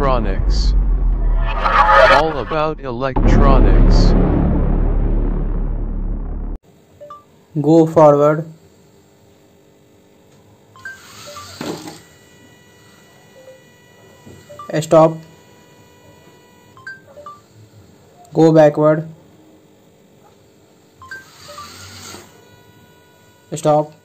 electronics. All about electronics. Go forward. Stop. Go backward. Stop.